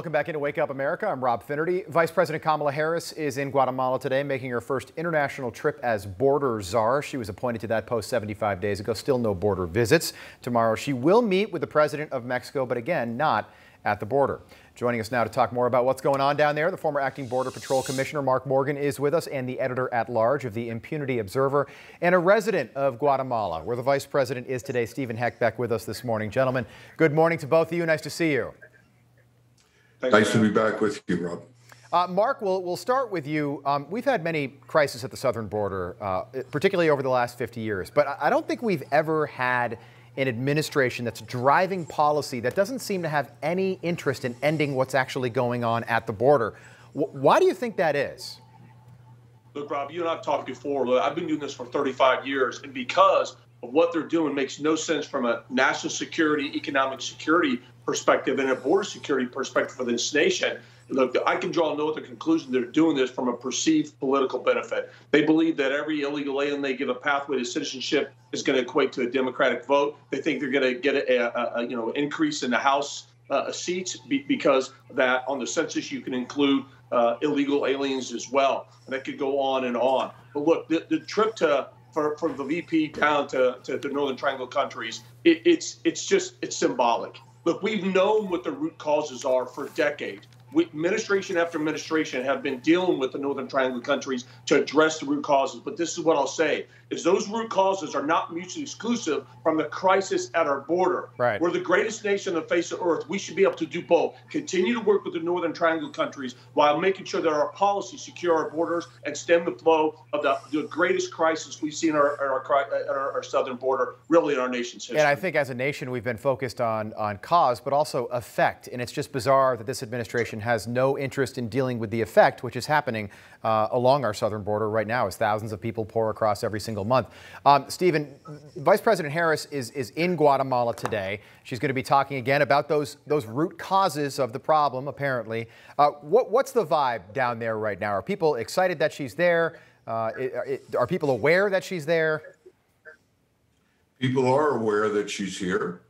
Welcome back into Wake Up America. I'm Rob Finnerty. Vice President Kamala Harris is in Guatemala today, making her first international trip as border czar. She was appointed to that post 75 days ago. Still no border visits. Tomorrow she will meet with the president of Mexico, but again, not at the border. Joining us now to talk more about what's going on down there, the former acting Border Patrol Commissioner Mark Morgan is with us, and the editor at large of the Impunity Observer, and a resident of Guatemala, where the vice president is today, Stephen Hecht, with us this morning. Gentlemen, good morning to both of you. Nice to see you. Nice to be back with you, Rob. Uh, Mark, we'll, we'll start with you. Um, we've had many crises at the southern border, uh, particularly over the last 50 years, but I don't think we've ever had an administration that's driving policy that doesn't seem to have any interest in ending what's actually going on at the border. W- why do you think that is? Look, Rob, you and I've talked before. Look, I've been doing this for 35 years, and because of what they're doing makes no sense from a national security, economic security perspective, and a border security perspective for this nation. Look, I can draw no other conclusion. They're doing this from a perceived political benefit. They believe that every illegal alien they give a pathway to citizenship is going to equate to a Democratic vote. They think they're going to get a, a, a you know increase in the House uh, seats because that on the census you can include uh, illegal aliens as well. And that could go on and on. But look, the, the trip to for, from the VP down to, to the Northern Triangle countries, it, it's it's just it's symbolic. Look, we've known what the root causes are for decades administration after administration have been dealing with the Northern Triangle countries to address the root causes. But this is what I'll say: is those root causes are not mutually exclusive from the crisis at our border. Right. We're the greatest nation on the face of earth. We should be able to do both: continue to work with the Northern Triangle countries while making sure that our policies secure our borders and stem the flow of the, the greatest crisis we've seen our, our, our, our southern border, really in our nation's history. And I think as a nation, we've been focused on on cause, but also effect. And it's just bizarre that this administration has no interest in dealing with the effect, which is happening uh, along our southern border right now as thousands of people pour across every single month. Um, Stephen, Vice President Harris is, is in Guatemala today. She's going to be talking again about those, those root causes of the problem, apparently. Uh, what, what's the vibe down there right now? Are people excited that she's there? Uh, it, it, are people aware that she's there? People are aware that she's here,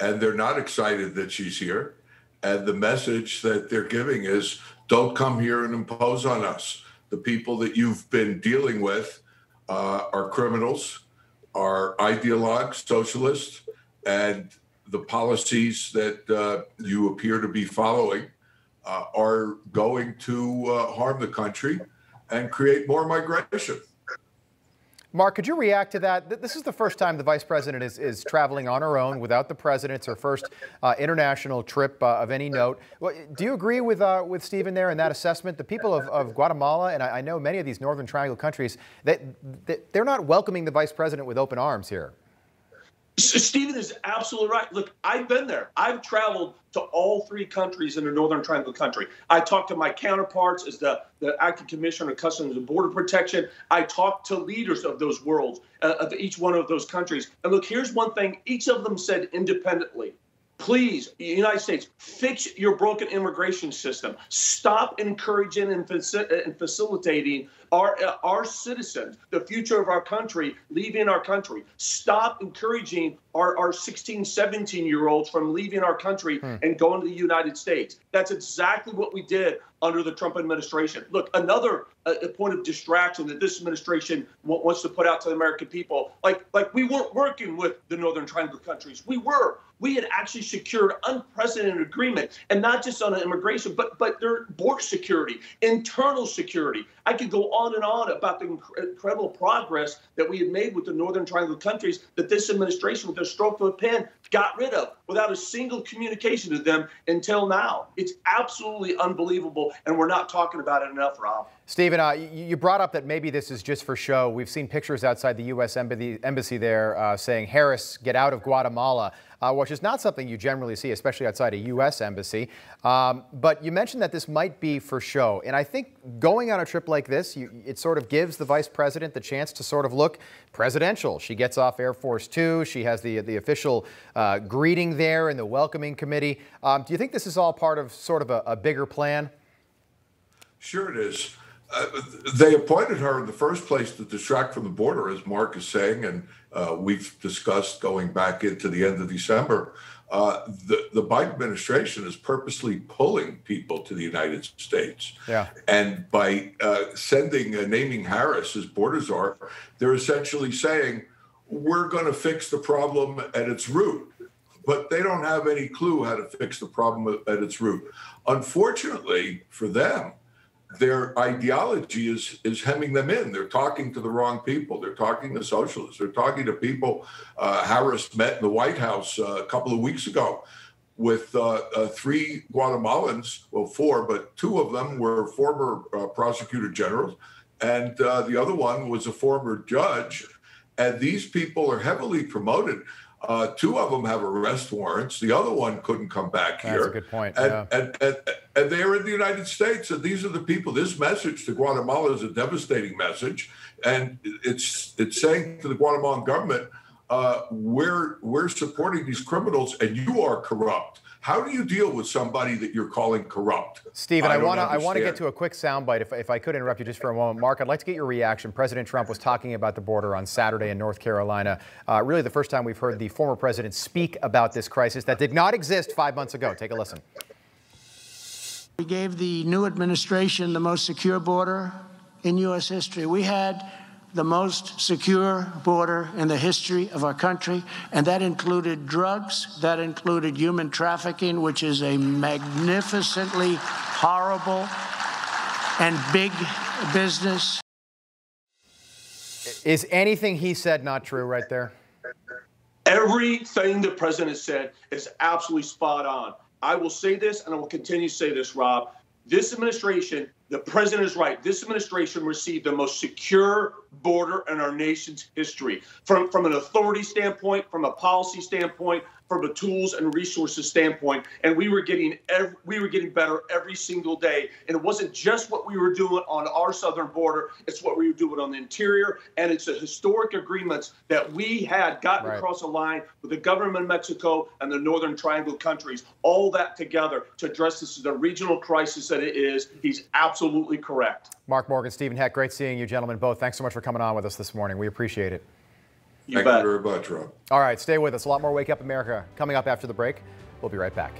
and they're not excited that she's here. And the message that they're giving is don't come here and impose on us. The people that you've been dealing with uh, are criminals, are ideologues, socialists, and the policies that uh, you appear to be following uh, are going to uh, harm the country and create more migration. Mark, could you react to that? This is the first time the vice president is, is traveling on her own without the president. It's her first uh, international trip uh, of any note. Do you agree with uh, with Stephen there in that assessment? The people of, of Guatemala, and I, I, know many of these Northern Triangle countries, that they're not welcoming the vice president with open arms here. Stephen is absolutely right. Look, I've been there. I've traveled to all three countries in the Northern Triangle country. I talked to my counterparts as the, the acting commissioner of Customs and Border Protection. I talked to leaders of those worlds, uh, of each one of those countries. And look, here's one thing each of them said independently please, United States, fix your broken immigration system. Stop encouraging and, faci- and facilitating our uh, our citizens, the future of our country, leaving our country. Stop encouraging our, our 16, 17 year olds from leaving our country hmm. and going to the United States. That's exactly what we did under the Trump administration. Look, another uh, point of distraction that this administration w- wants to put out to the American people, like like we weren't working with the Northern Triangle countries. We were. We had actually secured unprecedented agreement, and not just on immigration, but but their border security, internal security. I could go on and on about the incredible progress that we had made with the Northern Triangle countries that this administration, with a stroke of a pen, got rid of without a single communication to them until now. It's absolutely unbelievable, and we're not talking about it enough, Rob. Stephen, uh, you brought up that maybe this is just for show. We've seen pictures outside the U.S. embassy there uh, saying, Harris, get out of Guatemala, uh, which is not something you generally see, especially outside a U.S. embassy. Um, but you mentioned that this might be for show. And I think going on a trip like this, you, it sort of gives the vice president the chance to sort of look presidential. She gets off Air Force Two. She has the, the official uh, greeting there in the welcoming committee. Um, do you think this is all part of sort of a, a bigger plan? Sure, it is. Uh, they appointed her in the first place to distract from the border, as Mark is saying, and uh, we've discussed going back into the end of December. uh, the, the Biden administration is purposely pulling people to the United States. Yeah. And by uh, sending, uh, naming Harris as border czar, they're essentially saying, we're going to fix the problem at its root. But they don't have any clue how to fix the problem at its root. Unfortunately for them, their ideology is is hemming them in. They're talking to the wrong people. They're talking to socialists. They're talking to people. Uh, Harris met in the White House uh, a couple of weeks ago with uh, uh three Guatemalans. Well, four, but two of them were former uh, prosecutor generals, and uh, the other one was a former judge. And these people are heavily promoted. Uh, two of them have arrest warrants. The other one couldn't come back here. That's a good point. And, yeah. and, and, and they are in the United States. And these are the people. This message to Guatemala is a devastating message. And it's it's saying to the Guatemalan government, uh, we're we're supporting these criminals and you are corrupt. How do you deal with somebody that you're calling corrupt? Stephen, I, I want to I want to get to a quick soundbite. If, if I could interrupt you just for a moment, Mark, I'd like to get your reaction. President Trump was talking about the border on Saturday in North Carolina. Uh, really, the first time we've heard the former president speak about this crisis that did not exist five months ago. Take a listen. We gave the new administration the most secure border in U.S. history. We had the most secure border in the history of our country, and that included drugs, that included human trafficking, which is a magnificently horrible and big business. Is anything he said not true right there? Everything the president said is absolutely spot on. I will say this, and I will continue to say this, Rob. This administration, the president is right. This administration received the most secure border in our nation's history. From, from an authority standpoint, from a policy standpoint, from a tools and resources standpoint, and we were getting every, we were getting better every single day. And it wasn't just what we were doing on our southern border; it's what we were doing on the interior. And it's the historic agreements that we had gotten Right. across the line with the government of Mexico and the Northern Triangle countries. All that together to address this the regional crisis that it is. He's absolutely correct. Mark Morgan, Stephen Hecht, great seeing you gentlemen both. Thanks so much for coming on with us this morning. We appreciate it. You Thank bet. you very much, Rob. All right, stay with us. A lot more Wake Up America coming up after the break. We'll be right back.